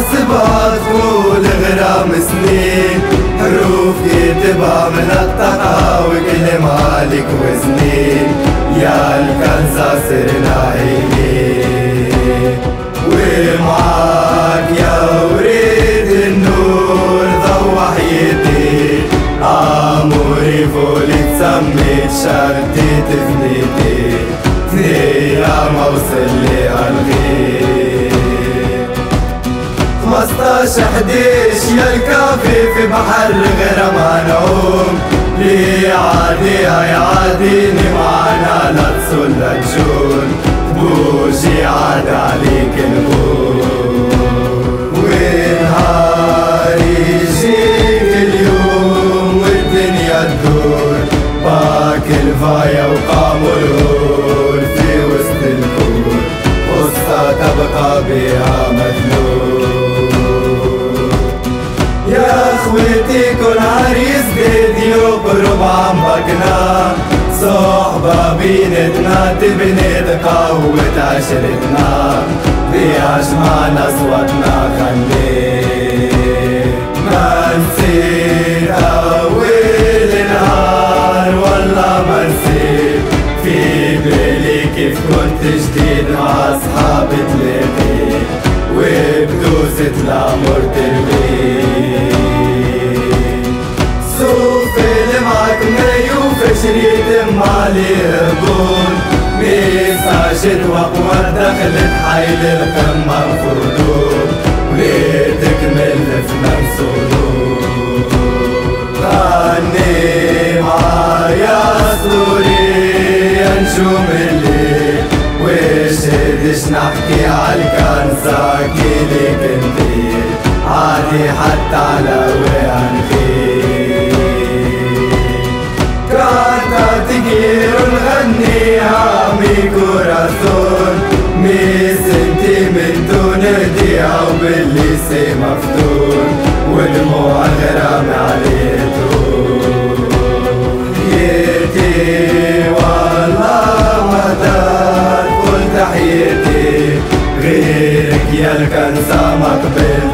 حاسبها طول غرام سنين. حروف كتبها من الطاقة وكل مالك وزنين. يا الكنزة سرنا عيني ومعاك يا وريد النور ضوى حياتي اموري فولي تسميت شرتي تفنيتي. يا موصل لي الغيب 15 11 يا الكافي في بحر غير نعوم لي عادي يا عاديني معنا لا تصل تجون. بوجي عاد عليك نقول ونهار يجيك اليوم والدنيا تدور؟ باك الفايا وقامر في وسط الكون. قصة تبقى بها مدلول. كل عريس جديد يقرب عم بقنا صحبة بينتنا تبني تقوت عشرتنا. بيجمعنا صوتنا خليه ما نسيت أول النهار والله ما نسيت في بالي كيف كنت جديد مع أصحابي تلاقيت وبدوسة الأمر ترميت شريت مالي هبون ميسا شتوى قوة دخلت حيل القمة الخدود ولتكمل في منصور غني معايا سوري نجوم الليل وشدش نحكي عالكنزة كيلي كنتي عادي حتى على وين عمي كوراسون مي سنتيمنتو نهديها وبالليسي مفتون ودموع الغرام عليه يتي والله ما كل تحيتي غيرك يا الكنسة تفتح